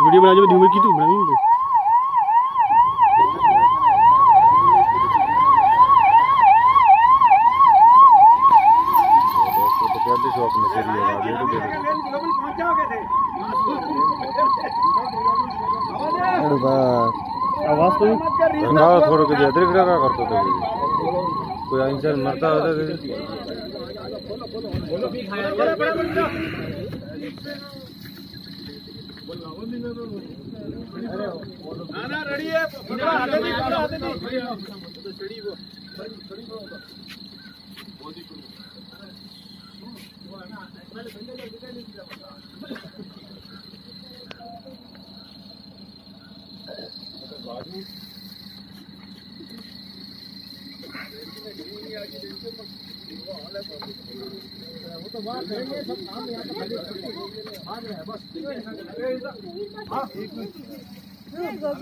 Video बना जो दी की तू बनाई मुझे शौक में सही है आगे तो दे दो अरे बस आवाज़ तो गंगावा थोड़ो के लिए अतिरिक्त का करते थे कोई इंसान मरता होता है? पकड़ा हाथे वो तो बात है सब काम यहाँ पे भाग रहे हैं बस हाँ सब